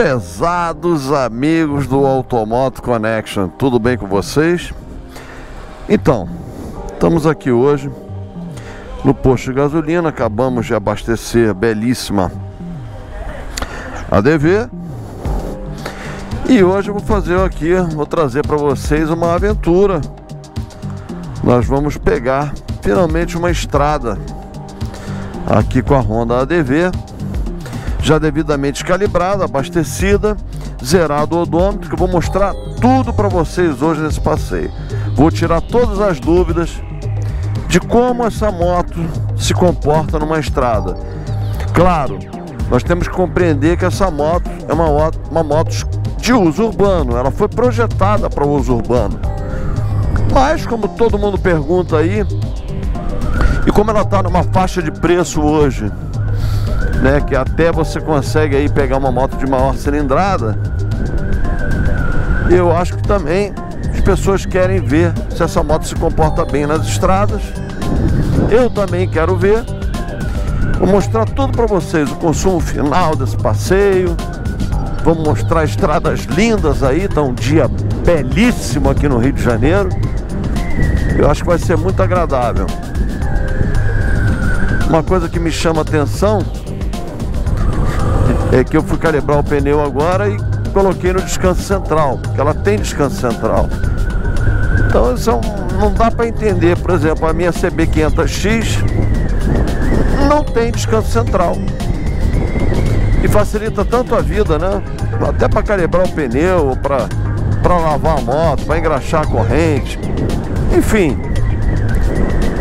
Prezados amigos do Automoto Connection, tudo bem com vocês? Então, estamos aqui hoje no posto de gasolina, acabamos de abastecer belíssima ADV e hoje eu vou fazer aqui, vou trazer para vocês uma aventura. Nós vamos pegar finalmente uma estrada aqui com a Honda ADV já devidamente calibrada, abastecida, zerado o odômetro, que eu vou mostrar tudo para vocês hoje nesse passeio. Vou tirar todas as dúvidas de como essa moto se comporta numa estrada. Claro, nós temos que compreender que essa moto é uma uma moto de uso urbano, ela foi projetada para uso urbano. Mas, como todo mundo pergunta aí, e como ela está numa faixa de preço hoje né, que até você consegue aí pegar uma moto de maior cilindrada. Eu acho que também as pessoas querem ver se essa moto se comporta bem nas estradas. Eu também quero ver. Vou mostrar tudo para vocês, o consumo final desse passeio. Vamos mostrar estradas lindas aí, tá um dia belíssimo aqui no Rio de Janeiro. Eu acho que vai ser muito agradável. Uma coisa que me chama atenção é que eu fui calibrar o pneu agora e coloquei no descanso central, porque ela tem descanso central. Então isso é não dá para entender, por exemplo, a minha CB500X não tem descanso central. E facilita tanto a vida, né? Até para calibrar o pneu, para lavar a moto, para engraxar a corrente. Enfim,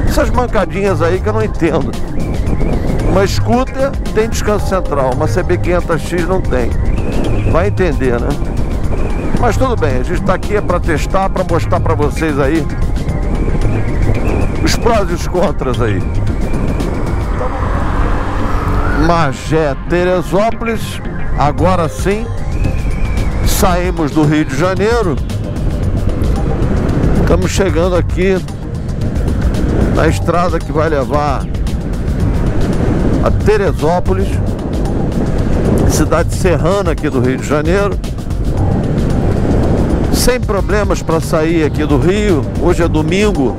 essas mancadinhas aí que eu não entendo. Uma scooter tem descanso central, uma CB500X não tem. Vai entender, né? Mas tudo bem, a gente está aqui é para testar, para mostrar para vocês aí os prós e os contras aí. Magé Teresópolis, agora sim, saímos do Rio de Janeiro. Estamos chegando aqui na estrada que vai levar a Teresópolis, cidade serrana aqui do Rio de Janeiro. Sem problemas para sair aqui do Rio. Hoje é domingo,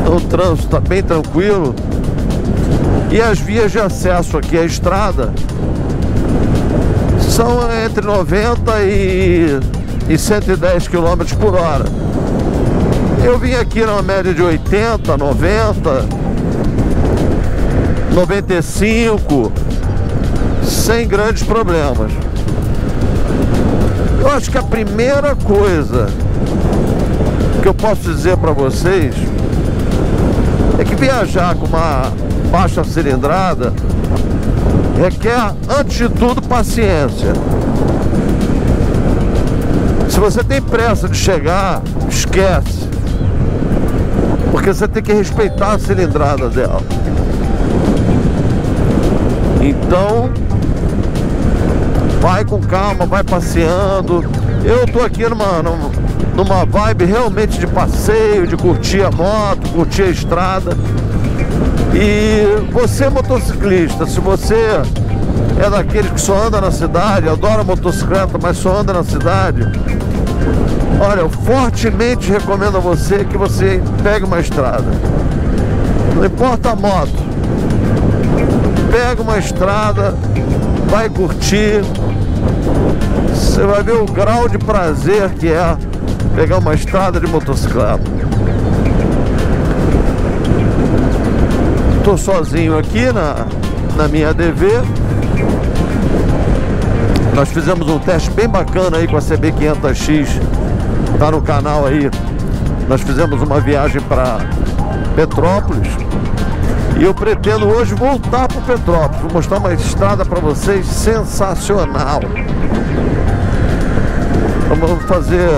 então o trânsito está bem tranquilo. E as vias de acesso aqui à estrada são entre 90 e, e 110 km por hora. Eu vim aqui na média de 80, 90 95, sem grandes problemas. Eu acho que a primeira coisa que eu posso dizer para vocês é que viajar com uma baixa cilindrada requer, antes de tudo, paciência. Se você tem pressa de chegar, esquece. Porque você tem que respeitar a cilindrada dela. Então, vai com calma, vai passeando. Eu tô aqui numa, numa vibe realmente de passeio, de curtir a moto, curtir a estrada. E você motociclista, se você é daqueles que só anda na cidade, adora motocicleta, mas só anda na cidade, olha, eu fortemente recomendo a você que você pegue uma estrada. Não importa a moto, pega uma estrada, vai curtir. Você vai ver o grau de prazer que é pegar uma estrada de motocicleta. Estou sozinho aqui na, na minha ADV. Nós fizemos um teste bem bacana aí com a CB500X. Tá no canal aí. Nós fizemos uma viagem para Petrópolis e eu pretendo hoje voltar para Petrópolis. Vou mostrar uma estrada para vocês sensacional. Vamos fazer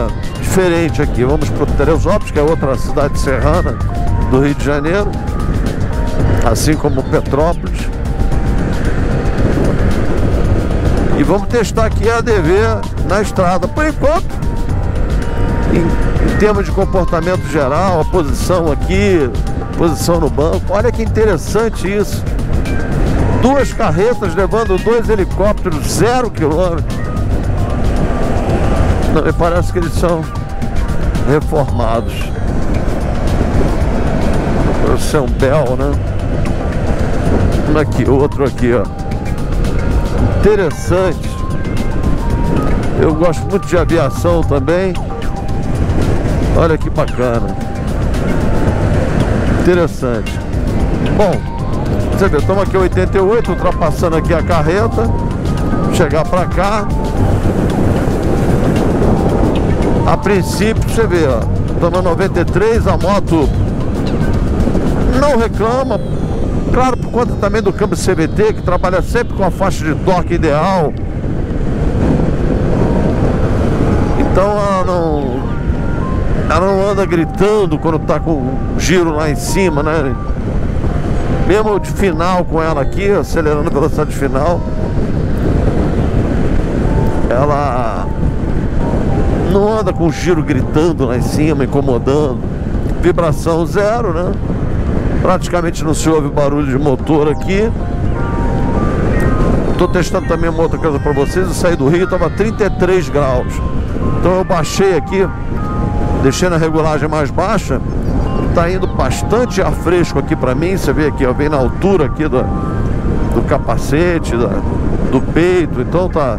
diferente aqui. Vamos para Teresópolis, que é outra cidade serrana do Rio de Janeiro. Assim como Petrópolis. E vamos testar aqui a ADV na estrada. Por enquanto, em, em termos de comportamento geral, a posição aqui, posição no banco. Olha que interessante isso. Duas carretas levando dois helicópteros, zero quilômetro. Não, me parece que eles são reformados. São Bel, né? Aqui, outro aqui, ó. Interessante. Eu gosto muito de aviação também. Olha que bacana. Interessante. Bom, você vê, estamos aqui 88, ultrapassando aqui a carreta. Chegar para cá. A princípio, você vê, ó, estamos 93, a moto não reclama. Claro, por conta também do câmbio CVT, que trabalha sempre com a faixa de torque ideal. Então ela não, ela não anda gritando quando tá com o giro lá em cima, né? Mesmo de final com ela aqui, acelerando a velocidade final, ela não anda com o giro gritando lá em cima, incomodando. Vibração zero, né? Praticamente não se ouve barulho de motor aqui. Estou testando também uma outra coisa para vocês. Eu saí do Rio, estava 33 graus. Então eu baixei aqui, deixei na regulagem mais baixa. Está indo bastante ar fresco aqui para mim. Você vê aqui, ó, bem na altura aqui do, do capacete, da, do peito. Então tá.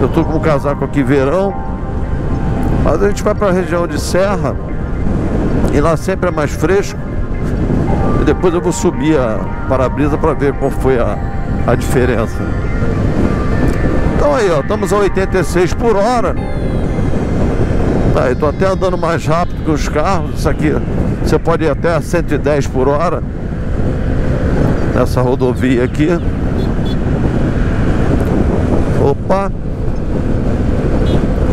Eu tô com um casaco aqui verão. Mas a gente vai para a região de Serra e lá sempre é mais fresco. E depois eu vou subir a para-brisa para ver qual foi a, a diferença. Então aí, ó, estamos a 86 por hora. Aí, tô até andando mais rápido que os carros. Isso aqui, você pode ir até a 110 por hora. Nessa rodovia aqui. Opa!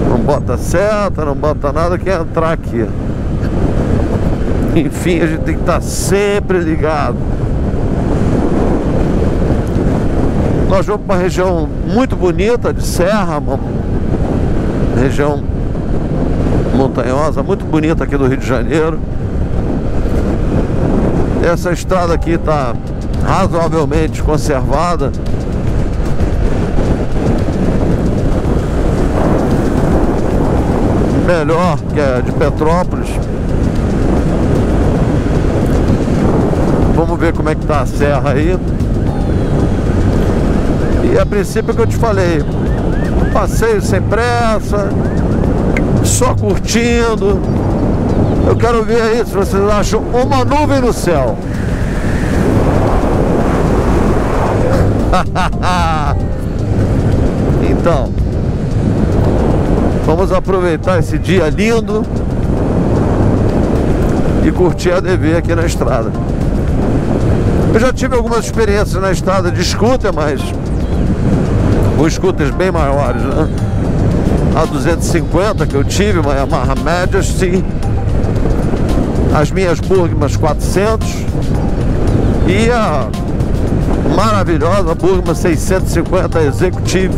Não bota seta, não bota nada, quer entrar aqui. Enfim, a gente tem que estar sempre ligado. Nós vamos para uma região muito bonita de serra, região montanhosa, muito bonita aqui do Rio de Janeiro. Essa estrada aqui está razoavelmente conservada. Melhor que a de Petrópolis. Vamos ver como é que tá a serra aí. E a princípio que eu te falei, passeio sem pressa, só curtindo. Eu quero ver aí se vocês acham uma nuvem no céu. então, vamos aproveitar esse dia lindo e curtir a DV aqui na estrada. Eu já tive algumas experiências na estrada de scooter, mas com scooters bem maiores, né? A 250 que eu tive, uma Yamaha Majesty, as minhas Burgmas 400 e a maravilhosa Burgma 650 Executive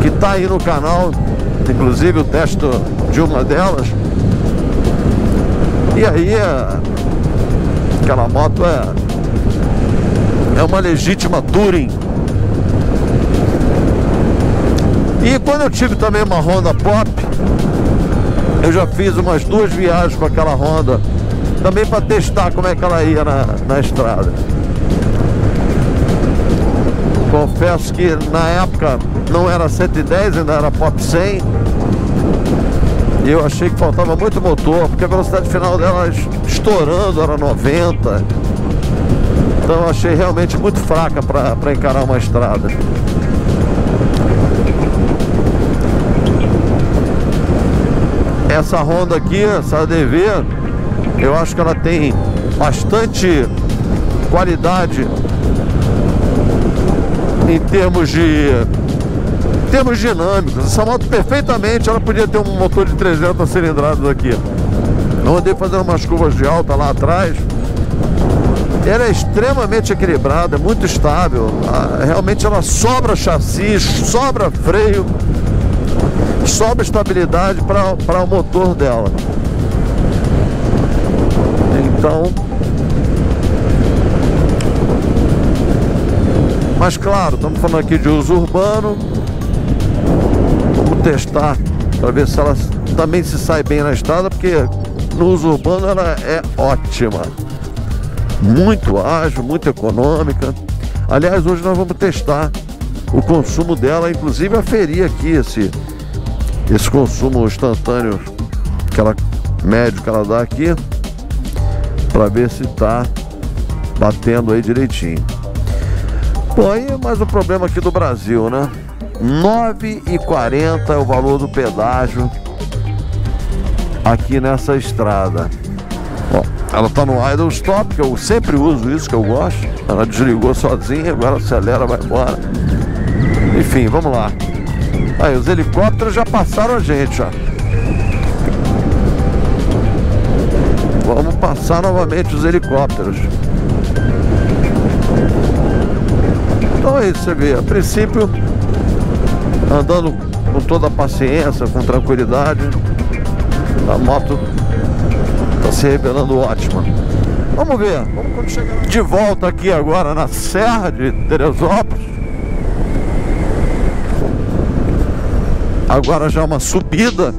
que está aí no canal, inclusive o teste de uma delas. E aí Aquela moto é é uma legítima Touring. E quando eu tive também uma Honda Pop, eu já fiz umas duas viagens com aquela Honda, também para testar como é que ela ia na, na estrada. Confesso que na época não era 110, ainda era Pop 100. E eu achei que faltava muito motor, porque a velocidade final dela estourando era 90. Então eu achei realmente muito fraca para encarar uma estrada. Essa Honda aqui, essa ADV, eu acho que ela tem bastante qualidade em termos de termos dinâmicos, essa moto perfeitamente, ela podia ter um motor de 300 cilindradas aqui. Eu andei fazendo umas curvas de alta lá atrás. Ela é extremamente equilibrada, muito estável. Ah, realmente ela sobra chassi, sobra freio, sobra estabilidade para o motor dela. Então, mas claro, estamos falando aqui de uso urbano, testar para ver se ela também se sai bem na estrada, porque no uso urbano ela é ótima. Muito ágil, muito econômica. Aliás, hoje nós vamos testar o consumo dela, inclusive aferir aqui esse, esse consumo instantâneo que ela, médio que ela dá aqui, para ver se está batendo aí direitinho. Bom, aí é mais um problema aqui do Brasil, né? 9,40 é o valor do pedágio aqui nessa estrada. Ó, ela tá no idle stop, que eu sempre uso isso, que eu gosto. Ela desligou sozinha, agora acelera, vai embora. Enfim, vamos lá. Aí, os helicópteros já passaram a gente, ó. Vamos passar novamente os helicópteros. Então é isso, você vê. A princípio, andando com toda a paciência, com tranquilidade, a moto está se revelando ótima. Vamos ver, de volta aqui agora na Serra de Teresópolis. Agora já uma subida.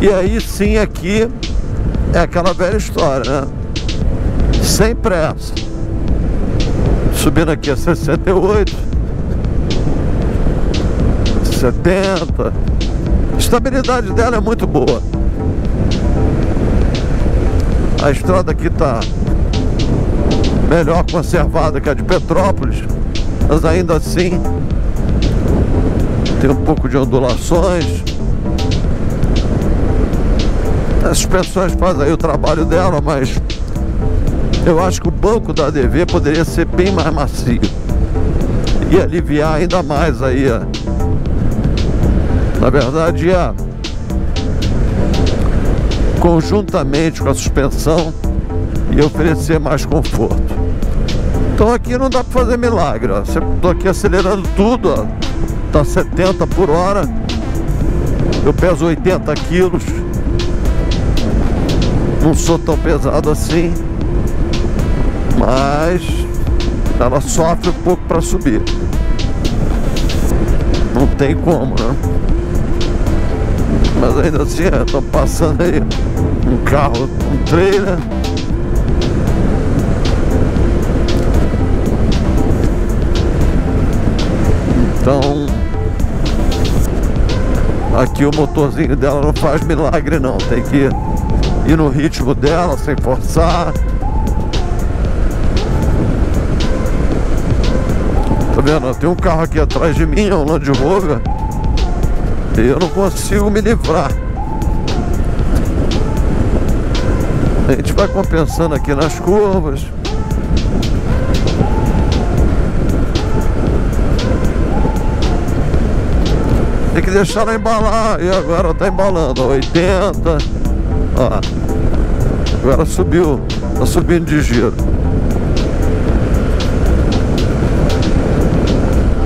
E aí sim aqui é aquela velha história, né? Sem pressa. Subindo aqui a 68, 70. A estabilidade dela é muito boa. A estrada aqui está melhor conservada que a de Petrópolis, mas ainda assim tem um pouco de ondulações. As suspensões fazem aí o trabalho dela, mas eu acho que o banco da ADV poderia ser bem mais macio e aliviar ainda mais aí a, na verdade a conjuntamente com a suspensão e oferecer mais conforto. Então aqui não dá para fazer milagre, ó. Tô aqui acelerando tudo, ó. Tá 70 por hora. Eu peso 80 quilos. Não sou tão pesado assim mas ela sofre um pouco para subir. Não tem como, né? Mas ainda assim, estão passando aí um carro, um trailer. Então, aqui o motorzinho dela não faz milagre não, tem que ir no ritmo dela, sem forçar. Tá vendo? Tem um carro aqui atrás de mim, é um Land Rover. E eu não consigo me livrar. A gente vai compensando aqui nas curvas. Tem que deixar ela embalar. E agora tá embalando. 80. Ó. Agora subiu. Tá subindo de giro.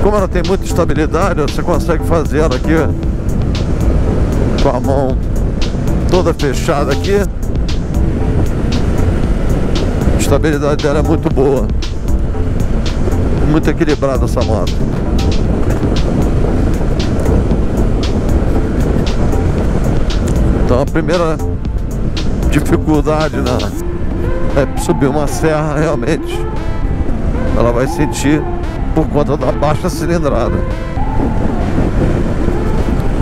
Como ela tem muita estabilidade, você consegue fazer ela aqui com a mão toda fechada aqui. A estabilidade dela é muito boa. Muito equilibrada essa moto. Então a primeira dificuldade na, é subir uma serra realmente. Ela vai sentir por conta da baixa cilindrada.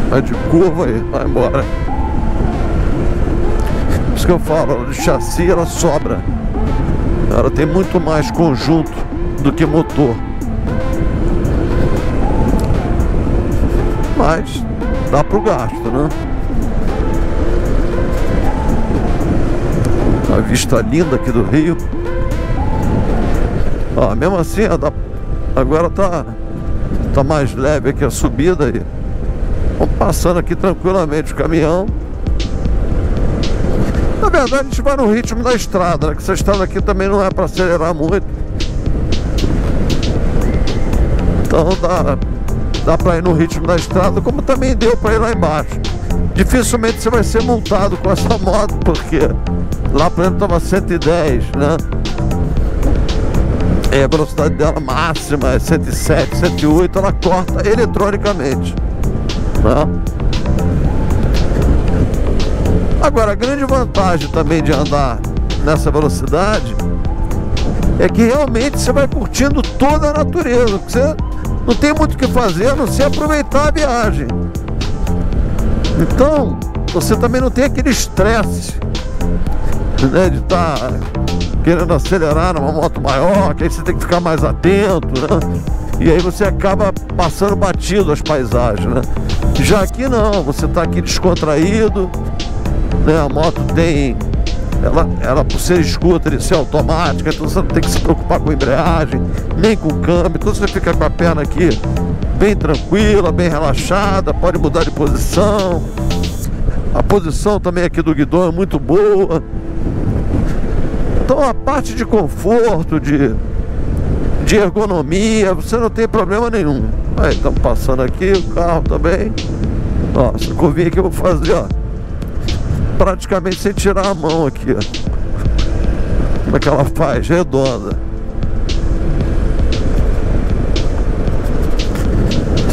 Vai de curva aí, vai embora. Por isso que eu falo, de chassi ela sobra. Ela tem muito mais conjunto do que motor. Mas dá pro gasto, né? Vista linda aqui do Rio. Ó, mesmo assim, dá Agora tá, tá mais leve aqui a subida aí. Vamos passando aqui tranquilamente o caminhão. Na verdade a gente vai no ritmo da estrada, né? Que essa estrada aqui também não é para acelerar muito. Então dá, dá para ir no ritmo da estrada, como também deu para ir lá embaixo. Dificilmente você vai ser multado com essa moto, porque lá por exemplo estava 110, né? é, a velocidade dela máxima é 107, 108, ela corta eletronicamente. Né? Agora, a grande vantagem também de andar nessa velocidade é que realmente você vai curtindo toda a natureza. Você não tem muito o que fazer a não ser aproveitar a viagem. Então, você também não tem aquele estresse né, de estar tá querendo acelerar numa moto maior, que aí você tem que ficar mais atento, né? E aí você acaba passando batido as paisagens, né? Já aqui não, você está aqui descontraído, né? A moto tem ela, ela por ser scooter e ser automática, então você não tem que se preocupar com embreagem, nem com câmbio, então você fica com a perna aqui bem tranquila, bem relaxada, pode mudar de posição. A posição também aqui do guidão é muito boa. Então a parte de conforto, de, de ergonomia, você não tem problema nenhum. Aí, estamos passando aqui, o carro também. Ó, essa curvinha que eu vou fazer, ó. Praticamente sem tirar a mão aqui, ó. Como é que ela faz? Redonda.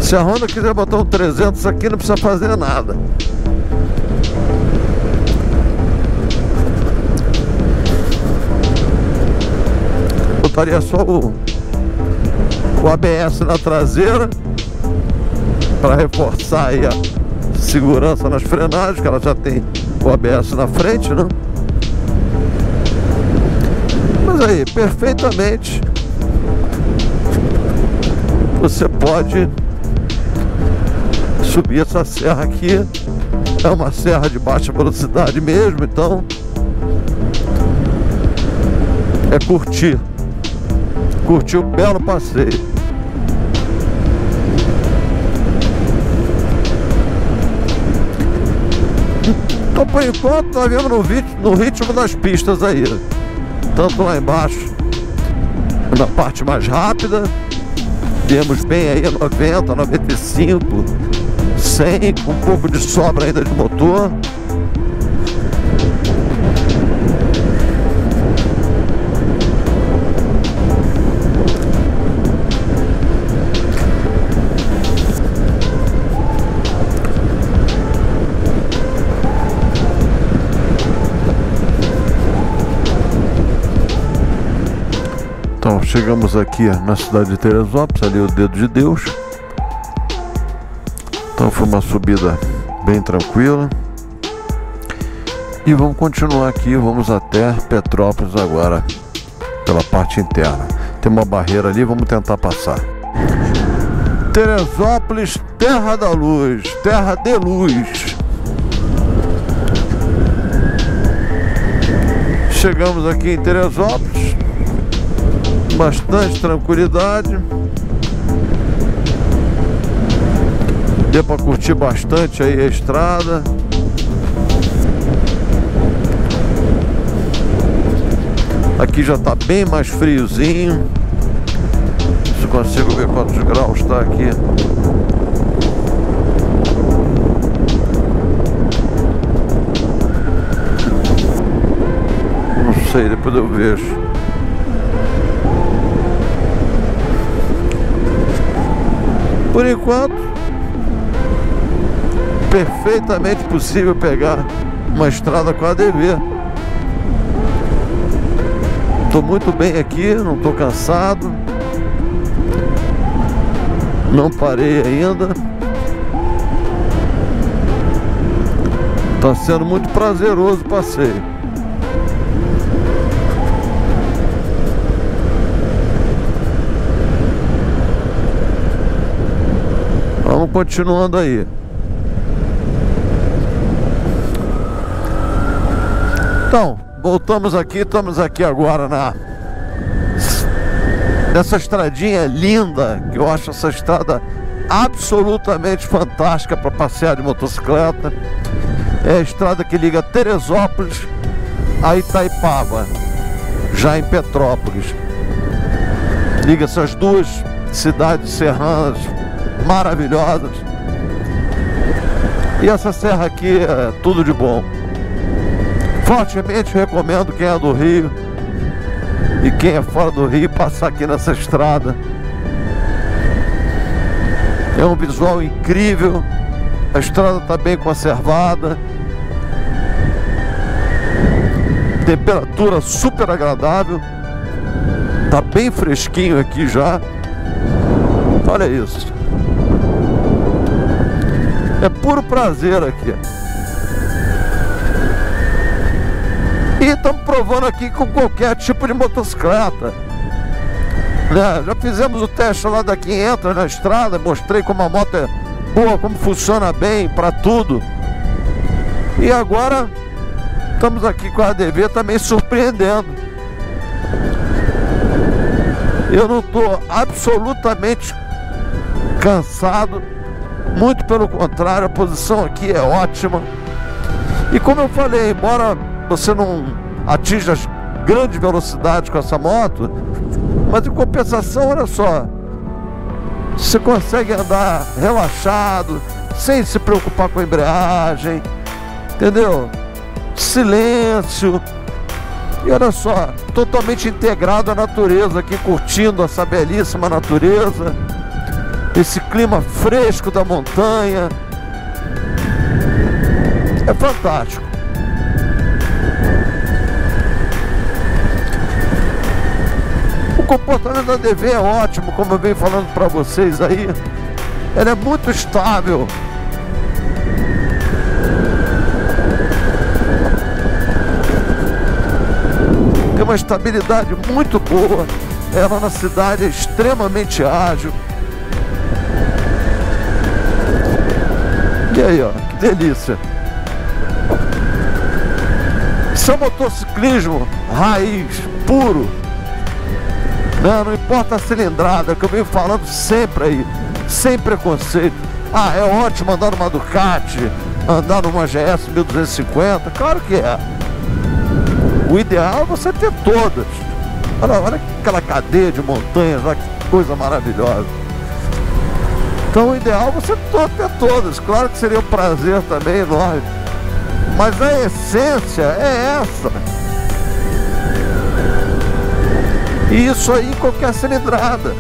Se a Honda quiser botar um 300 aqui, não precisa fazer nada. botaria só o, o ABS na traseira para reforçar aí a segurança nas frenagens, que ela já tem o ABS na frente, né? Mas aí, perfeitamente você pode subir essa serra aqui. É uma serra de baixa velocidade mesmo, então é curtir curtiu um belo passeio. Então por enquanto nós vemos no no ritmo das pistas aí. Tanto lá embaixo, na parte mais rápida, temos bem aí a 90, 95, 100, com um pouco de sobra ainda de motor. Chegamos aqui na cidade de Teresópolis, ali o dedo de Deus. Então foi uma subida bem tranquila. E vamos continuar aqui, vamos até Petrópolis agora, pela parte interna. Tem uma barreira ali, vamos tentar passar. Teresópolis, terra da luz, terra de luz. Chegamos aqui em Teresópolis bastante tranquilidade. Deu para curtir bastante aí a estrada. Aqui já está bem mais friozinho. Se consigo ver quantos graus está aqui. Não sei, depois eu vejo. Por enquanto, perfeitamente possível pegar uma estrada com ADV. Estou muito bem aqui, não estou cansado. Não parei ainda. Está sendo muito prazeroso o passeio. Continuando aí. Então, voltamos aqui, estamos aqui agora na nessa estradinha linda, que eu acho essa estrada absolutamente fantástica para passear de motocicleta. É a estrada que liga Teresópolis a Itaipava, já em Petrópolis. Liga essas duas cidades serranas maravilhosas. E essa serra aqui é tudo de bom. Fortemente recomendo quem é do Rio E quem é fora do Rio passar aqui nessa estrada. É um visual incrível. A estrada está bem conservada. Temperatura super agradável. Tá bem fresquinho aqui já. Olha isso. Puro prazer aqui. E estamos provando aqui com qualquer tipo de motocicleta. Né? Já fizemos o teste lá da 500 na estrada, mostrei como a moto é boa, como funciona bem para tudo. E agora estamos aqui com a ADV também surpreendendo. Eu não estou absolutamente cansado, muito pelo contrário, a posição aqui é ótima. E como eu falei, embora você não atinja grandes velocidades com essa moto, mas em compensação, olha só, você consegue andar relaxado, sem se preocupar com a embreagem, entendeu? Silêncio. E olha só, totalmente integrado à natureza aqui, curtindo essa belíssima natureza, esse clima fresco da montanha. É fantástico. O comportamento da DV é ótimo, como eu venho falando para vocês aí. Ela é muito estável. Tem uma estabilidade muito boa. Ela na cidade é extremamente ágil. Aí, ó, que delícia. Isso é motociclismo raiz, puro. Não, não importa a cilindrada, que eu venho falando sempre aí, sem preconceito. Ah, é ótimo andar numa Ducati, andar numa GS 1250, claro que é. O ideal é você ter todas. Olha, olha aquela cadeia de montanhas lá, que coisa maravilhosa. Então o ideal é você ter todas. Claro que seria um prazer também enorme. Mas a essência é essa. E isso aí em qualquer cilindrada.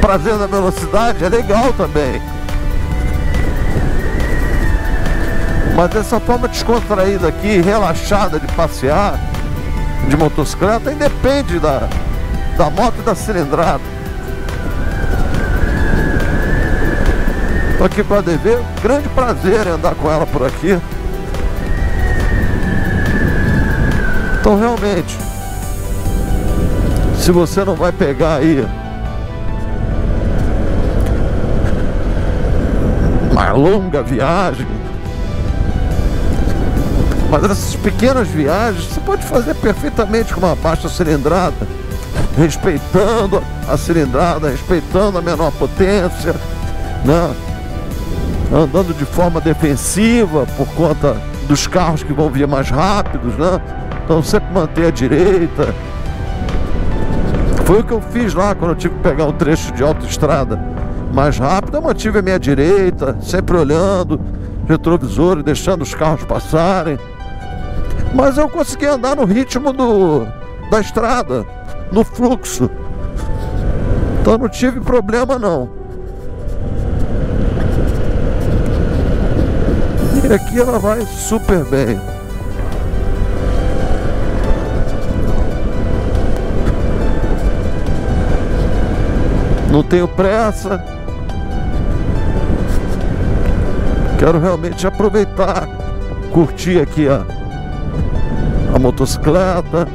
Prazer da velocidade é legal também. Mas essa forma descontraída aqui, relaxada de passear, de motocicleta, independe da, da moto e da cilindrada. Tô aqui com a DV, grande prazer em andar com ela por aqui. Então realmente, se você não vai pegar aí uma longa viagem, mas essas pequenas viagens você pode fazer perfeitamente com uma baixa cilindrada, respeitando a cilindrada, respeitando a menor potência, né? andando de forma defensiva por conta dos carros que vão vir mais rápidos, né? Então sempre manter a direita. Foi o que eu fiz lá quando eu tive que pegar um trecho de autoestrada mais rápido, eu mantive a minha direita, sempre olhando, retrovisor, deixando os carros passarem. Mas eu consegui andar no ritmo do, da estrada, no fluxo. Então não tive problema não. E aqui ela vai super bem. Não tenho pressa. Quero realmente aproveitar, curtir aqui a, a motocicleta.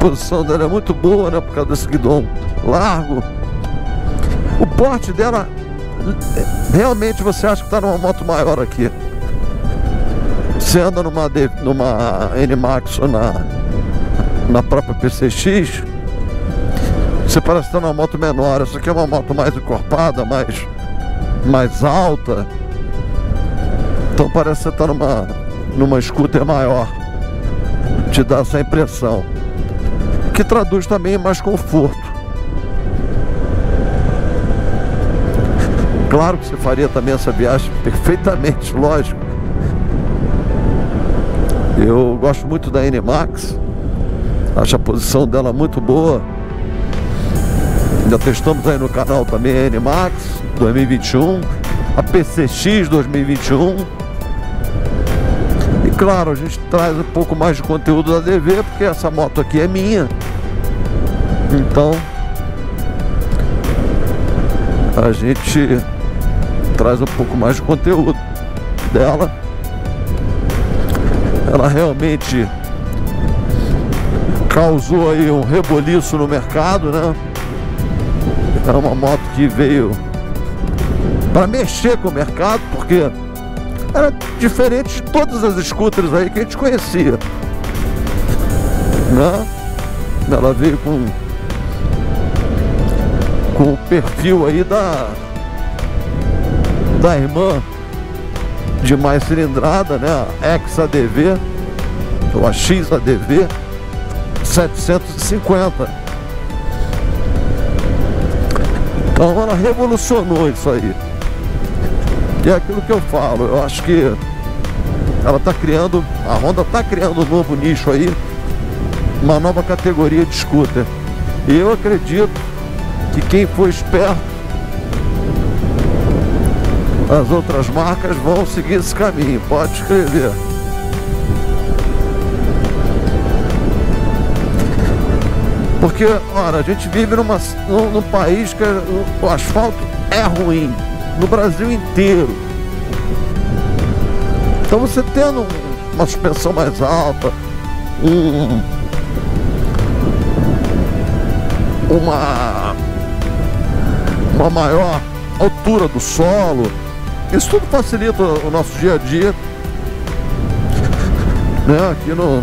posição dela é muito boa, né? Por causa desse guidão largo. O porte dela, realmente você acha que está numa moto maior aqui. Você anda numa, numa NMAX ou na, na própria PCX, você parece estar numa moto menor. Essa aqui é uma moto mais encorpada, mais mais alta. Então parece que você está numa, numa scooter maior. Te dá essa impressão. Que traduz também mais conforto. Claro que você faria também essa viagem perfeitamente, lógico. Eu gosto muito da NMAX. Acho a posição dela muito boa. Já testamos aí no canal também a NMAX 2021, a PCX 2021. E claro, a gente traz um pouco mais de conteúdo da DV, porque essa moto aqui é minha. Então, a gente traz um pouco mais de conteúdo dela. Ela realmente causou aí um reboliço no mercado, né? É uma moto que veio para mexer com o mercado, porque era diferente de todas as scooters aí que a gente conhecia. Né? Ela veio com com o perfil aí da da irmã de mais cilindrada, né? A XADV ou a XADV 750 Então ela revolucionou isso aí. E é aquilo que eu falo, eu acho que ela está criando, a Honda está criando um novo nicho aí, uma nova categoria de scooter. E eu acredito que quem for esperto, as outras marcas vão seguir esse caminho, pode escrever. Porque, ora, a gente vive numa, num, num país que o, asfalto é ruim, no Brasil inteiro. Então você tendo uma suspensão mais alta, um, uma, uma maior altura do solo, isso tudo facilita o nosso dia a dia. Né? Aqui no,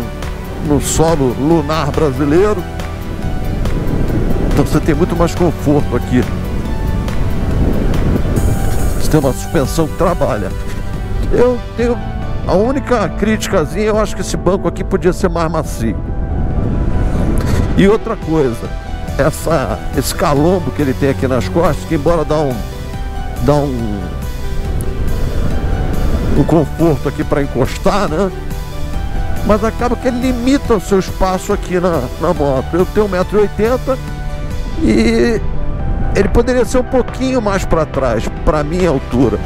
no solo lunar brasileiro. Então você tem muito mais conforto aqui. Você tem uma suspensão que trabalha. Eu tenho. A única críticazinha, eu acho que esse banco aqui podia ser mais macio. E outra coisa, essa, esse calombo que ele tem aqui nas costas, que embora dá um. dá um. Um conforto aqui para encostar, né? Mas acaba que ele limita o seu espaço aqui na, na moto. Eu tenho 1,80m e ele poderia ser um pouquinho mais para trás, para minha altura.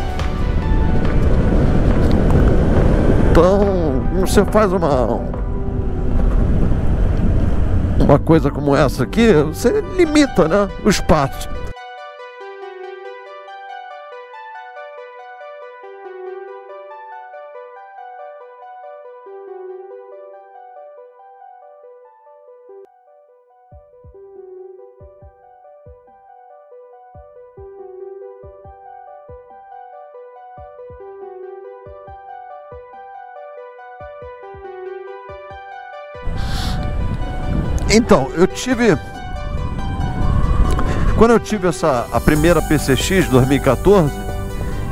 Então, você faz uma uma coisa como essa aqui, você limita, né, o espaço. Então, eu tive. Quando eu tive essa a primeira PCX 2014,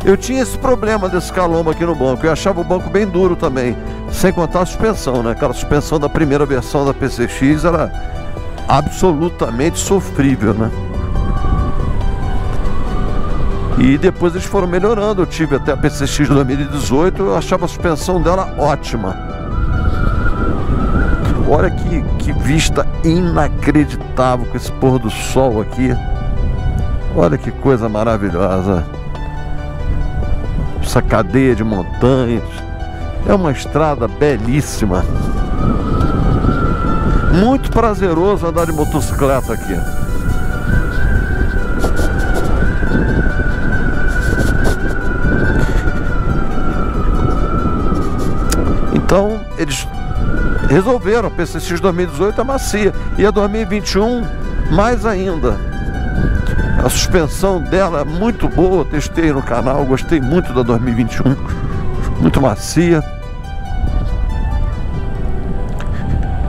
eu tinha esse problema desse calombo aqui no banco. Eu achava o banco bem duro também, sem contar a suspensão, né? Aquela suspensão da primeira versão da PCX era absolutamente sofrível, né? E depois eles foram melhorando. Eu tive até a PCX 2018, eu achava a suspensão dela ótima. Olha que, que vista inacreditável com esse pôr do sol aqui. Olha que coisa maravilhosa. Essa cadeia de montanhas. É uma estrada belíssima. Muito prazeroso andar de motocicleta aqui. Então, eles resolveram. A PCX 2018 é macia. E a 2021, mais ainda. A suspensão dela é muito boa, testei no canal, gostei muito da 2021. Muito macia.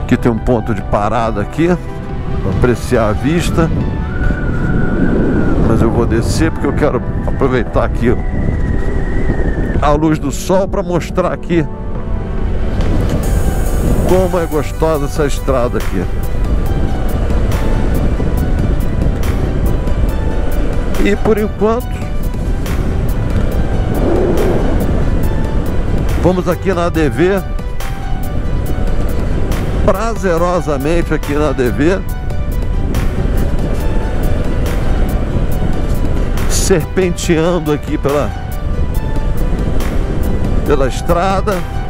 Aqui tem um ponto de parada aqui, para apreciar a vista. Mas eu vou descer porque eu quero aproveitar aqui a luz do sol para mostrar aqui como é gostosa essa estrada aqui. E por enquanto Vamos aqui na ADV Prazerosamente aqui na ADV Serpenteando aqui pela Pela estrada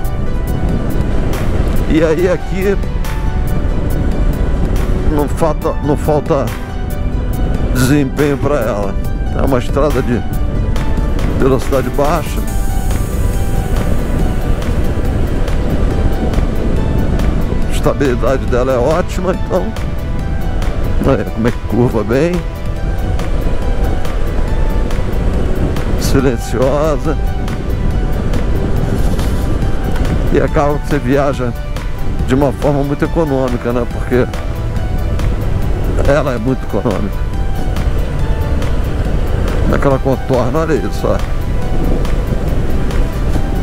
E aí aqui Não falta, não falta desempenho para ela. É uma estrada de velocidade baixa. A estabilidade dela é ótima, então. Olha como é que curva bem. Silenciosa. E é carro que você viaja de uma forma muito econômica, né? Porque ela é muito econômica. Como é que ela contorna? Olha isso, ó.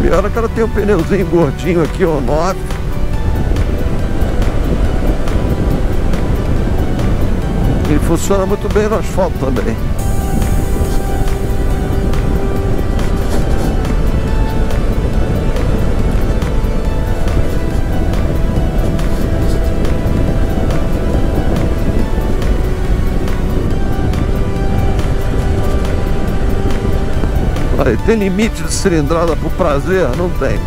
E olha que ela tem um pneuzinho gordinho aqui, ó, 9. E funciona muito bem no asfalto também. Tem limite de cilindrada pro prazer? Não tem.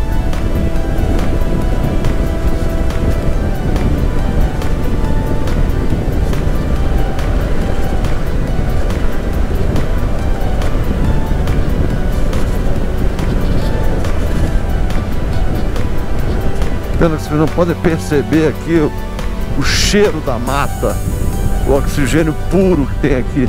Pena que vocês não podem perceber aqui o cheiro da mata, o oxigênio puro que tem aqui.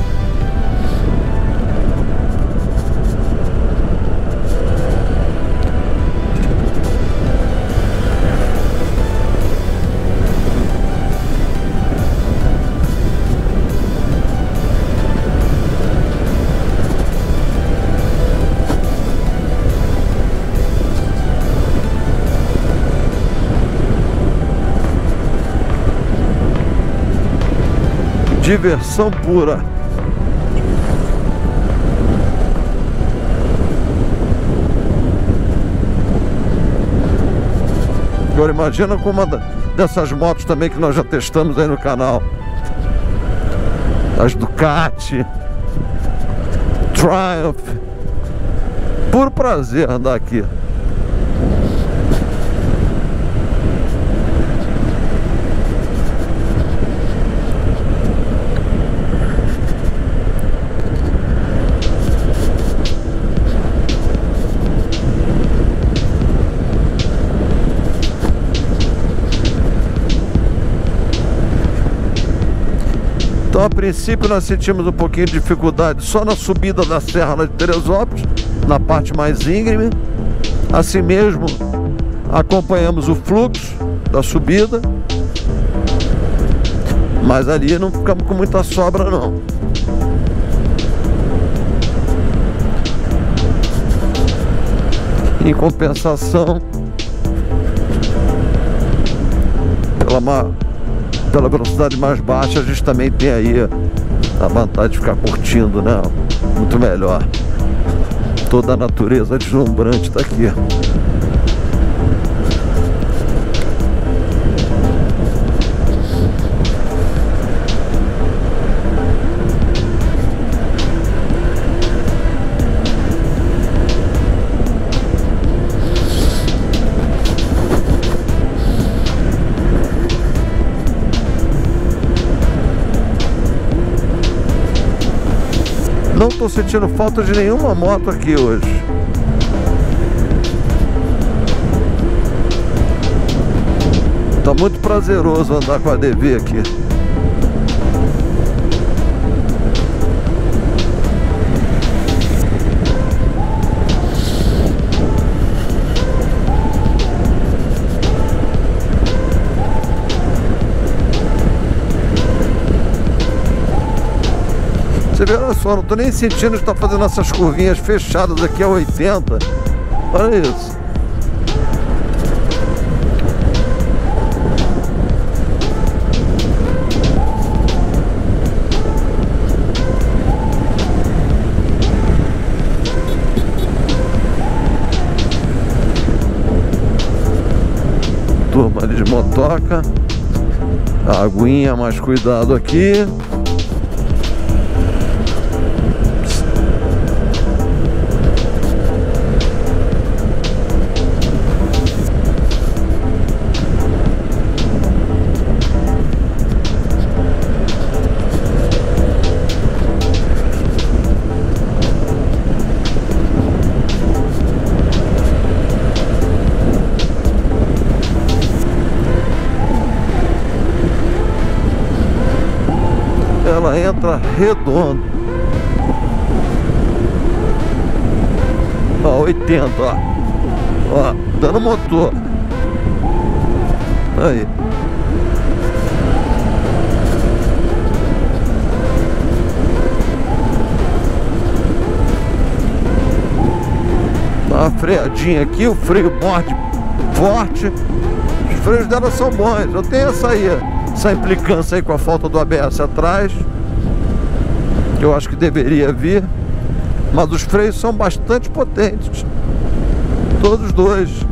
Diversão pura. Agora imagina como uma dessas motos também que nós já testamos aí no canal. As Ducati, Triumph. Puro prazer andar aqui. Então a princípio nós sentimos um pouquinho de dificuldade só na subida da Serra de Teresópolis, na parte mais íngreme. Assim mesmo acompanhamos o fluxo da subida, mas ali não ficamos com muita sobra não. Em compensação, pela pela velocidade mais baixa, a gente também tem aí a vantagem de ficar curtindo, né? Muito melhor. Toda a natureza deslumbrante está estou sentindo falta de nenhuma moto aqui hoje. Tá muito prazeroso andar com a DV aqui. Você vê, olha só, não tô nem sentindo estar fazendo essas curvinhas fechadas aqui a 80. Olha isso. Turma de motoca. aguinha, mais cuidado aqui. Redondo. Ó, 80, ó. Ó, dando motor. Aí. Dá uma freadinha aqui, o freio morde forte. Os freios dela são bons. Eu tenho essa aí, essa implicância aí com a falta do ABS atrás eu acho que deveria vir. Mas os freios são bastante potentes. Todos dois.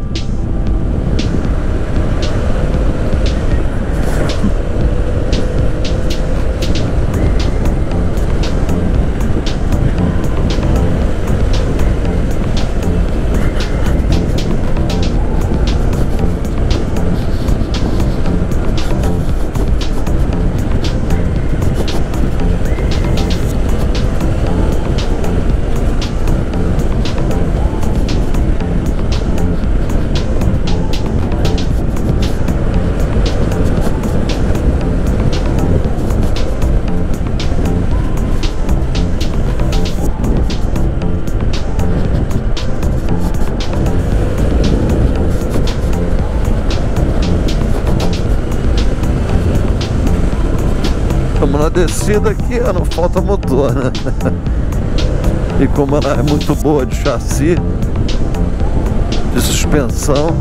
Descida aqui não falta motor, né? E como ela é muito boa de chassi, de suspensão,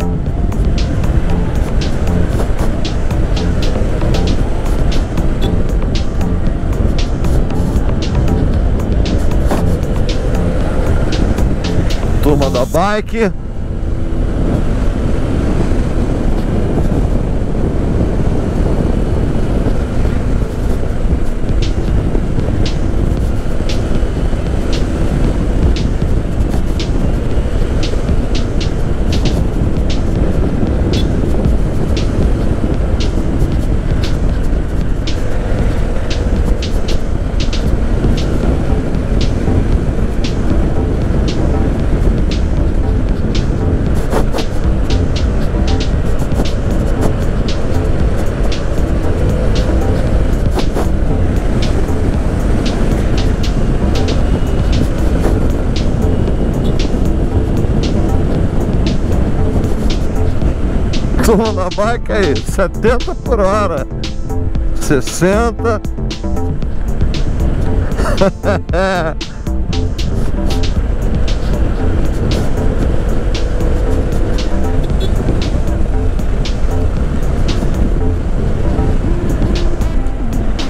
turma da bike som na bike aí, 70 por hora, 60.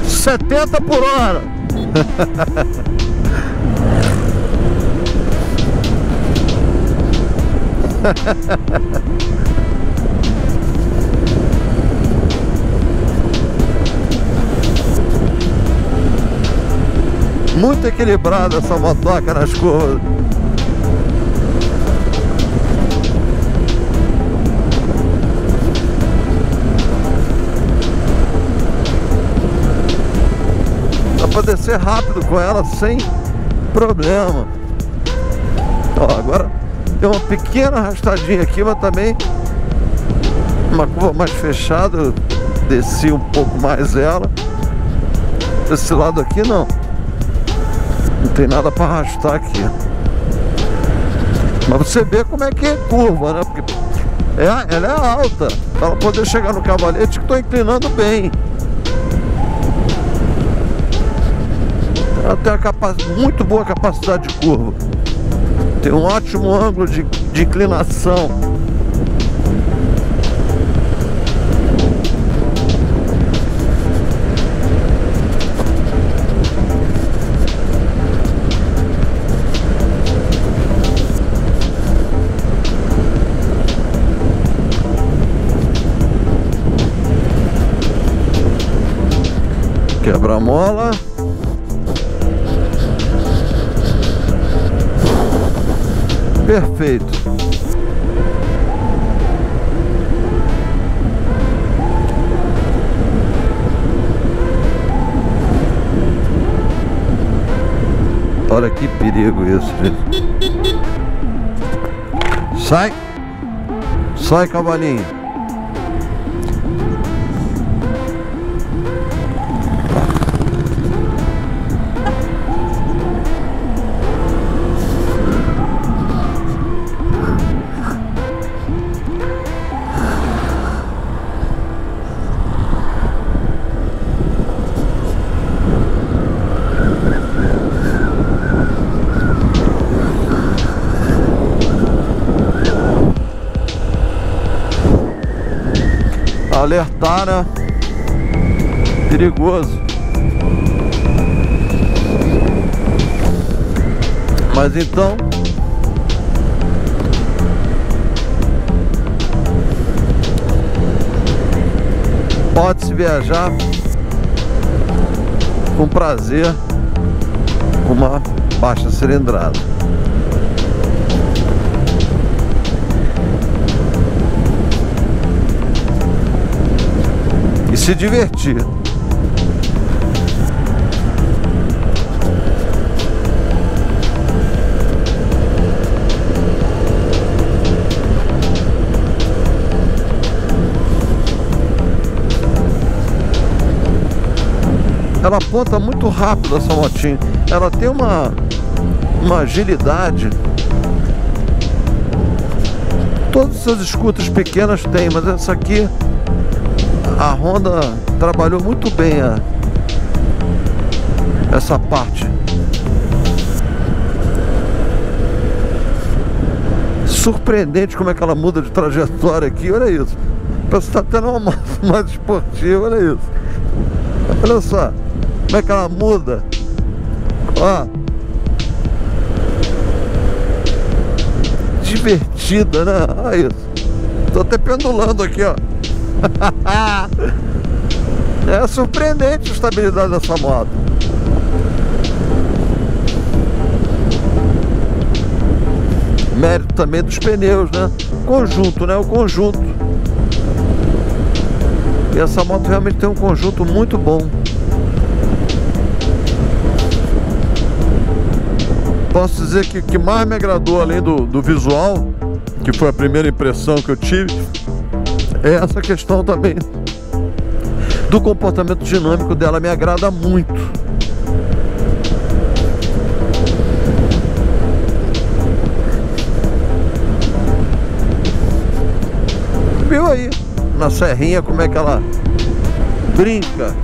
Setenta por hora. Muito equilibrada essa motoca nas curvas. Dá pra descer rápido com ela sem problema. Ó, agora tem uma pequena arrastadinha aqui, mas também uma curva mais fechada. Desci um pouco mais ela. Desse lado aqui não. Tem nada para arrastar aqui. Mas você vê como é que é curva, né? Porque é, ela é alta. Para poder chegar no cavalete que estou inclinando bem. Ela tem uma muito boa capacidade de curva. Tem um ótimo ângulo de, de inclinação. Quebra-mola. Perfeito. Olha que perigo isso, gente. Sai. Sai, cavalinho. Alertar, né? Perigoso. Mas então pode-se viajar com prazer com uma baixa cilindrada. Se divertir. Ela aponta muito rápido essa motinha. Ela tem uma, uma agilidade. Todas essas escutas pequenas têm, mas essa aqui a Honda trabalhou muito bem a, essa parte. Surpreendente como é que ela muda de trajetória aqui, olha isso. Parece que está tendo uma moto mais esportiva, olha isso. Olha só, como é que ela muda. Ó. Divertida, né? Olha isso. Tô até pendulando aqui, ó. é surpreendente a estabilidade dessa moto. Mérito também dos pneus, né? Conjunto, né? O conjunto. E essa moto realmente tem um conjunto muito bom. Posso dizer que o que mais me agradou, além do, do visual, que foi a primeira impressão que eu tive, é essa questão também do comportamento dinâmico dela me agrada muito. Viu aí na serrinha como é que ela brinca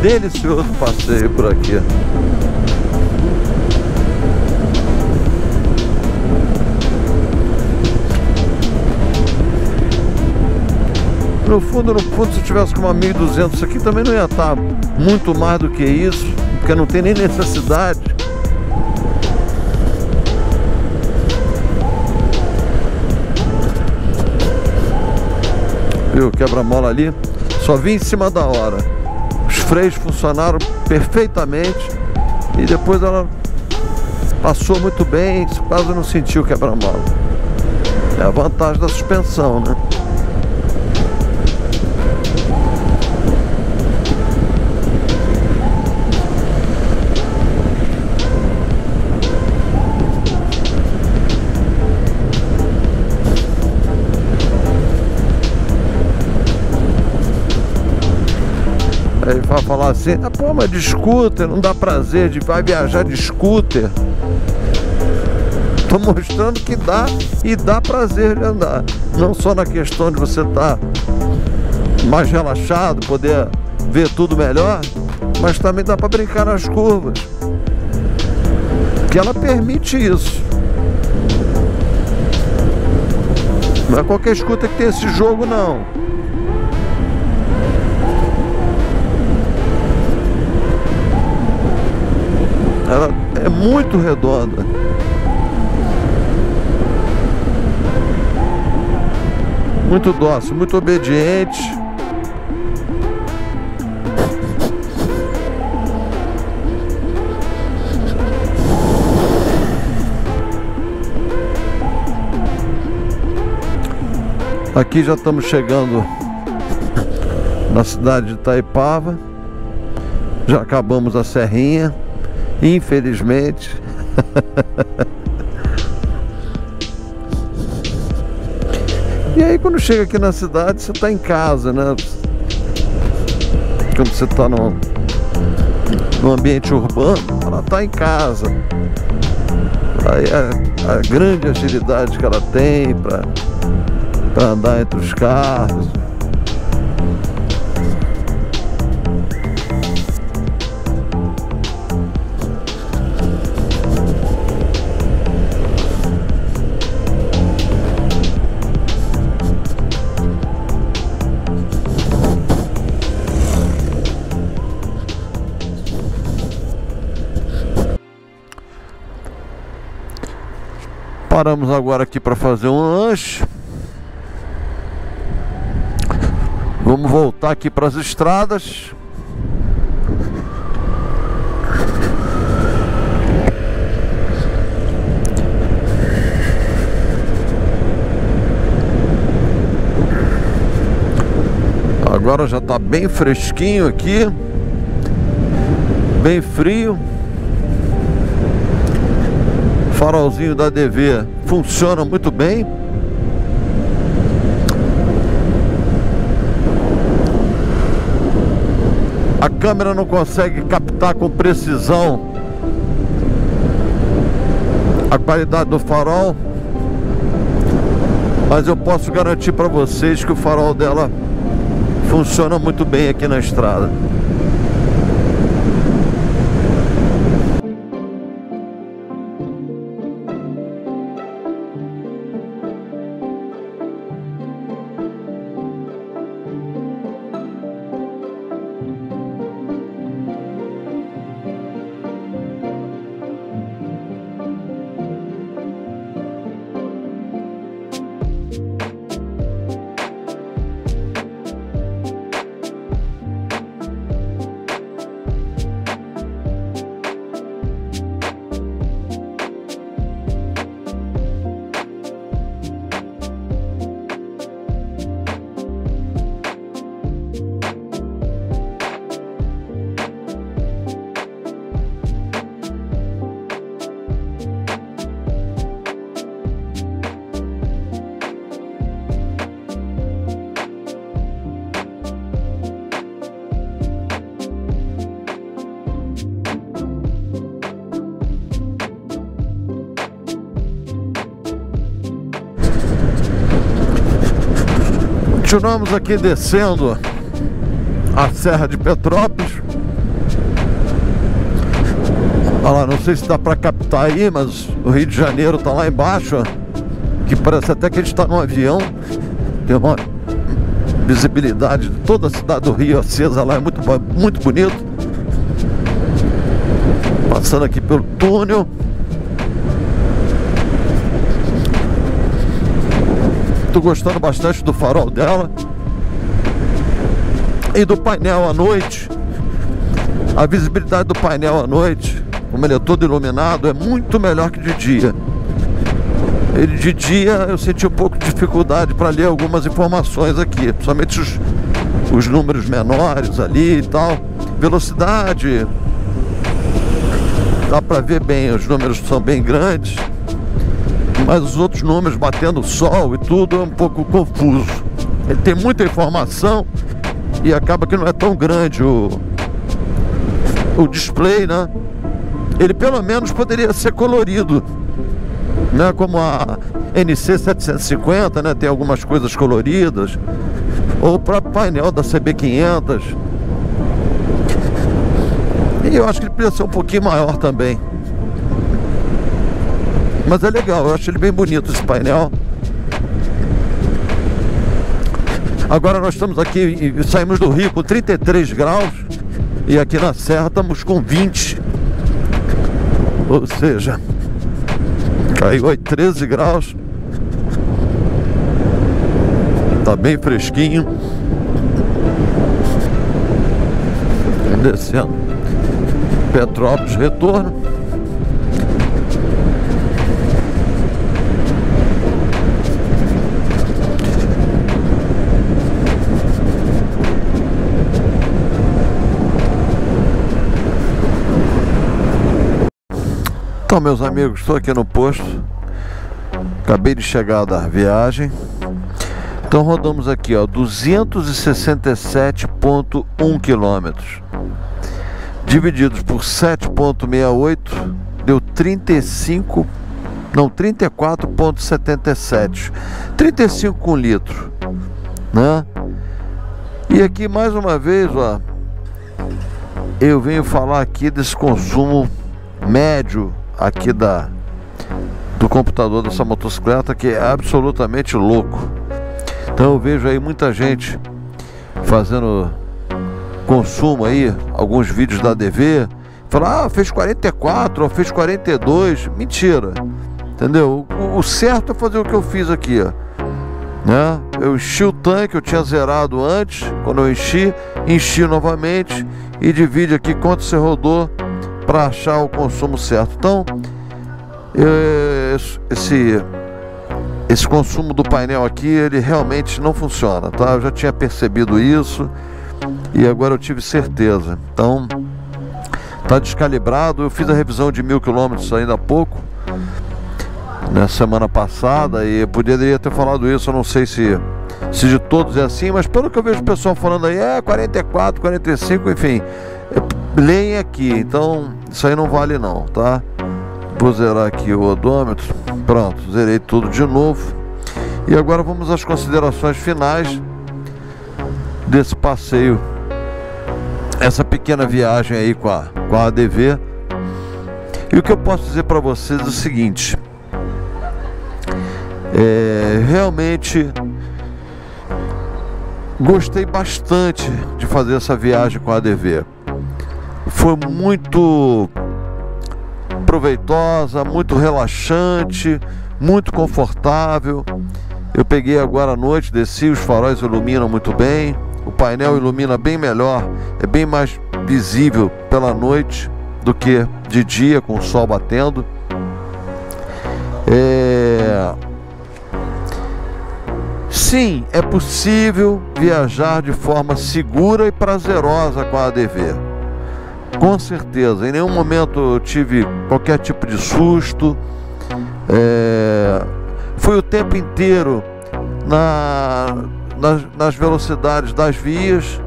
delicioso passeio por aqui. No fundo, no fundo, se tivesse com uma 1200, isso aqui também não ia estar muito mais do que isso, porque não tem nem necessidade. Viu, quebra-mola ali. Só vim em cima da hora freios funcionaram perfeitamente e depois ela passou muito bem, quase não sentiu quebra-mola. É a vantagem da suspensão, né? Vai falar assim, ah, pô, mas de scooter, não dá prazer de vai viajar de scooter. Estou mostrando que dá e dá prazer de andar. Não só na questão de você estar tá mais relaxado, poder ver tudo melhor, mas também dá para brincar nas curvas. Que ela permite isso. Não é qualquer escuta que tem esse jogo não. Ela é muito redonda. Muito dócil, muito obediente. Aqui já estamos chegando na cidade de Itaipava. Já acabamos a serrinha, infelizmente. e aí quando chega aqui na cidade, você está em casa, né? Quando você está no, no ambiente urbano, ela está em casa. Aí a, a grande agilidade que ela tem para andar entre os carros. Paramos agora aqui para fazer um lanche. Vamos voltar aqui para as estradas. Agora já está bem fresquinho aqui, bem frio. Farolzinho da DV funciona muito bem. A câmera não consegue captar com precisão a qualidade do farol, mas eu posso garantir para vocês que o farol dela funciona muito bem aqui na estrada. Continuamos aqui descendo a Serra de Petrópolis. Olha lá, não sei se dá para captar aí, mas o Rio de Janeiro tá lá embaixo, que parece até que a gente está num avião. Tem uma visibilidade de toda a cidade do Rio acesa lá, é muito, muito bonito. Passando aqui pelo túnel. Tô gostando bastante do farol dela e do painel à noite. A visibilidade do painel à noite, como ele é todo iluminado, é muito melhor que de dia. Ele de dia eu senti um pouco de dificuldade para ler algumas informações aqui, principalmente os, os números menores ali e tal. Velocidade, dá para ver bem, os números são bem grandes mas os outros números batendo sol e tudo é um pouco confuso. Ele tem muita informação e acaba que não é tão grande o, o display, né? Ele pelo menos poderia ser colorido. né? Como a NC 750, né? Tem algumas coisas coloridas. Ou o próprio painel da CB500. E eu acho que ele podia ser um pouquinho maior também. Mas é legal, eu acho ele bem bonito esse painel. Agora nós estamos aqui, saímos do Rio com 33 graus e aqui na Serra estamos com 20. Ou seja, caiu aí 13 graus. Tá bem fresquinho. Descendo. Petrópolis, retorno. Então, meus amigos, estou aqui no posto. Acabei de chegar da viagem. Então rodamos aqui, ó, 267.1 quilômetros. Divididos por 7.68 deu 35 não, 34.77. 35 com litro, né? E aqui mais uma vez, ó, eu venho falar aqui desse consumo médio aqui da do computador dessa motocicleta que é absolutamente louco. Então eu vejo aí muita gente fazendo consumo aí, alguns vídeos da DV, fala, ah, fez 44, ou fez 42, mentira. Entendeu? O, o, certo é fazer o que eu fiz aqui, ó. Né? Eu enchi o tanque, eu tinha zerado antes, quando eu enchi, enchi novamente e divide aqui quanto você rodou para achar o consumo certo. Então, esse esse consumo do painel aqui, ele realmente não funciona, tá? Eu já tinha percebido isso e agora eu tive certeza. Então, tá descalibrado. Eu fiz a revisão de mil quilômetros ainda há pouco, na semana passada, e poderia ter falado isso. Eu não sei se, se de todos é assim, mas pelo que eu vejo o pessoal falando aí, é 44, 45, enfim leem aqui, então isso aí não vale não, tá? Vou zerar aqui o odômetro. Pronto, zerei tudo de novo. E agora vamos às considerações finais desse passeio. Essa pequena viagem aí com a, com a ADV. E o que eu posso dizer para vocês é o seguinte. É, realmente gostei bastante de fazer essa viagem com a ADV foi muito proveitosa, muito relaxante, muito confortável. Eu peguei agora à noite, desci, os faróis iluminam muito bem, o painel ilumina bem melhor, é bem mais visível pela noite do que de dia com o sol batendo. É... Sim, é possível viajar de forma segura e prazerosa com a ADV. Com certeza, em nenhum momento eu tive qualquer tipo de susto. É, foi o tempo inteiro na, nas, nas velocidades das vias.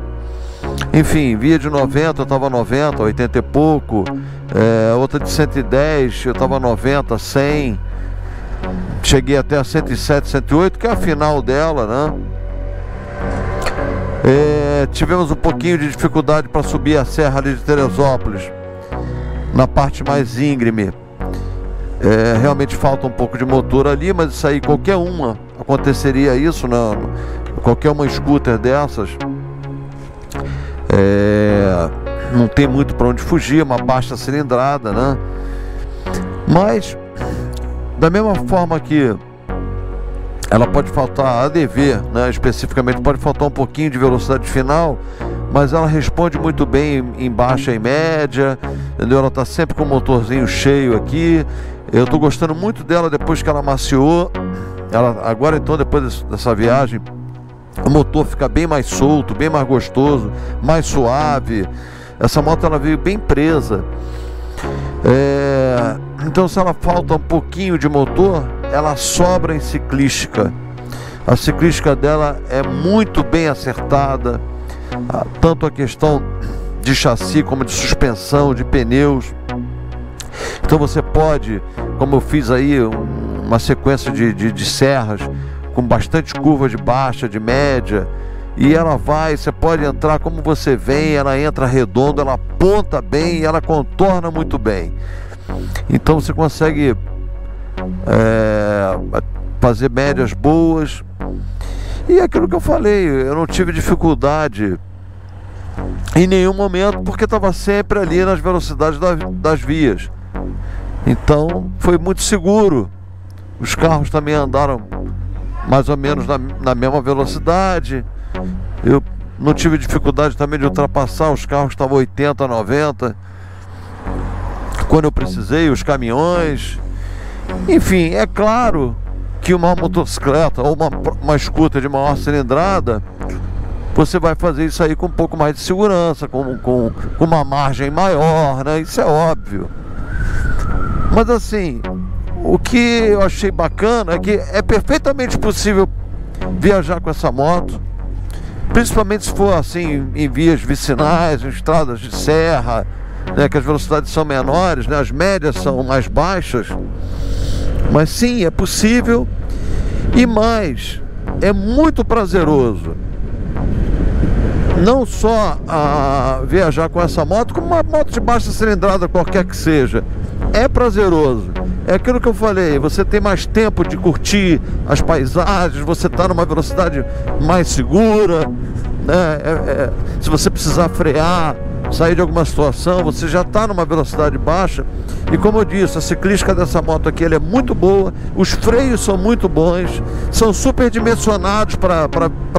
Enfim, via de 90 eu estava 90, 80 e pouco. É, outra de 110 eu estava 90, 100. Cheguei até a 107, 108, que é a final dela, né? É, tivemos um pouquinho de dificuldade para subir a serra ali de Teresópolis, na parte mais íngreme. É, realmente falta um pouco de motor ali, mas isso aí qualquer uma aconteceria isso, né? qualquer uma scooter dessas. É, não tem muito para onde fugir, uma baixa cilindrada, né? Mas da mesma forma que ela pode faltar ADV, né, especificamente, pode faltar um pouquinho de velocidade final, mas ela responde muito bem em baixa e média, entendeu? Ela está sempre com o motorzinho cheio aqui. Eu estou gostando muito dela depois que ela maciou. Ela, agora então, depois dessa viagem, o motor fica bem mais solto, bem mais gostoso, mais suave. Essa moto ela veio bem presa. É, então se ela falta um pouquinho de motor, ela sobra em ciclística. A ciclística dela é muito bem acertada, ah, tanto a questão de chassi como de suspensão, de pneus. Então você pode, como eu fiz aí um, uma sequência de, de, de serras com bastante curva de baixa, de média. E ela vai, você pode entrar como você vem, ela entra redonda, ela aponta bem, ela contorna muito bem. Então você consegue é, fazer médias boas. E é aquilo que eu falei, eu não tive dificuldade em nenhum momento, porque estava sempre ali nas velocidades das, das vias. Então foi muito seguro. Os carros também andaram mais ou menos na, na mesma velocidade. Eu não tive dificuldade também de ultrapassar, os carros estavam 80, 90. Quando eu precisei, os caminhões. Enfim, é claro que uma motocicleta ou uma, uma scooter de maior cilindrada, você vai fazer isso aí com um pouco mais de segurança, com, com, com uma margem maior, né? Isso é óbvio. Mas assim, o que eu achei bacana é que é perfeitamente possível viajar com essa moto, principalmente se for assim em vias vicinais, em estradas de serra, né, que as velocidades são menores, né, as médias são mais baixas. Mas sim, é possível e mais, é muito prazeroso. Não só a viajar com essa moto, como uma moto de baixa cilindrada qualquer que seja. É prazeroso é aquilo que eu falei, você tem mais tempo de curtir as paisagens, você está numa velocidade mais segura, né? É, é, se você precisar frear, sair de alguma situação, você já está numa velocidade baixa. E como eu disse, a ciclística dessa moto aqui é muito boa, os freios são muito bons, são super dimensionados para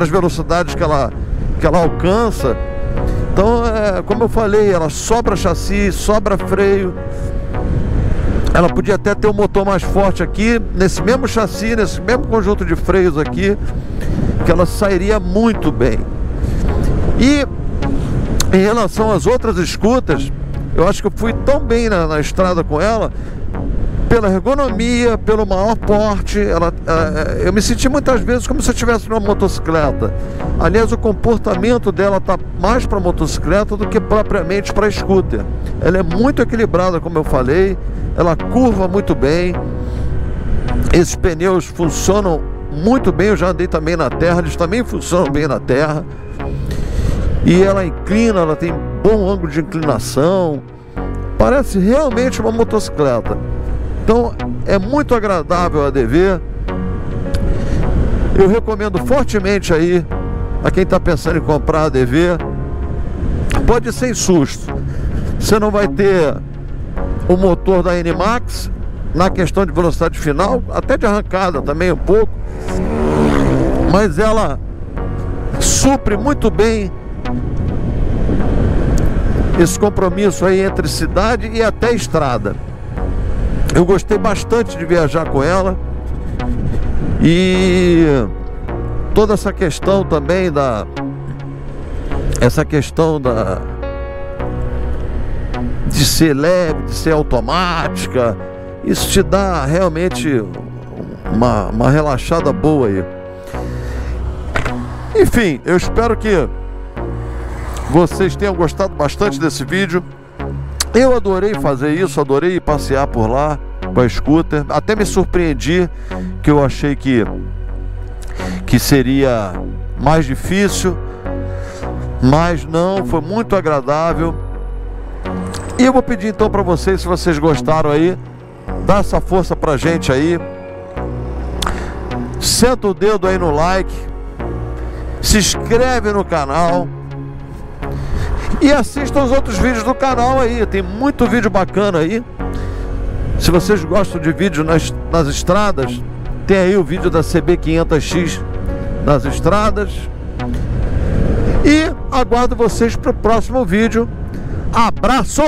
as velocidades que ela, que ela alcança. Então, é, como eu falei, ela sobra chassi, sobra freio, ela podia até ter um motor mais forte aqui, nesse mesmo chassi, nesse mesmo conjunto de freios aqui, que ela sairia muito bem. E em relação às outras escutas, eu acho que eu fui tão bem na, na estrada com ela, pela ergonomia, pelo maior porte, ela, é, é, eu me senti muitas vezes como se eu estivesse numa motocicleta. Aliás, o comportamento dela está mais para motocicleta do que propriamente para scooter. Ela é muito equilibrada, como eu falei, ela curva muito bem. Esses pneus funcionam muito bem, eu já andei também na terra, eles também funcionam bem na terra. E ela inclina, ela tem bom ângulo de inclinação. Parece realmente uma motocicleta. Então é muito agradável a DV. Eu recomendo fortemente aí a quem está pensando em comprar a DV. Pode ser sem susto. Você não vai ter o motor da NMAX na questão de velocidade final, até de arrancada também um pouco. Mas ela supre muito bem esse compromisso aí entre cidade e até estrada. Eu gostei bastante de viajar com ela. E toda essa questão também da essa questão da de ser leve, de ser automática, isso te dá realmente uma, uma relaxada boa aí. Enfim, eu espero que vocês tenham gostado bastante desse vídeo. Eu adorei fazer isso, adorei passear por lá com a scooter. Até me surpreendi que eu achei que que seria mais difícil, mas não, foi muito agradável. E eu vou pedir então para vocês, se vocês gostaram aí, dá essa força pra gente aí. Senta o dedo aí no like, se inscreve no canal e assista os outros vídeos do canal aí. Tem muito vídeo bacana aí. Se vocês gostam de vídeo nas, nas estradas, tem aí o vídeo da CB500X nas estradas. E aguardo vocês para o próximo vídeo. Abraço!